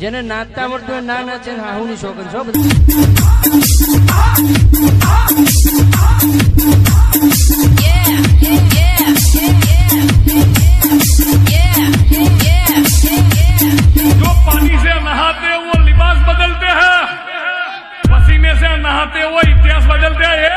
જેને નાચતા આવડતું હોય ના નાચે હાહુની શોખન છો जो पानी से नहाते वो लिबास बदलते हैं। पसीने से नहाते वो इतिहास बदलते हैं।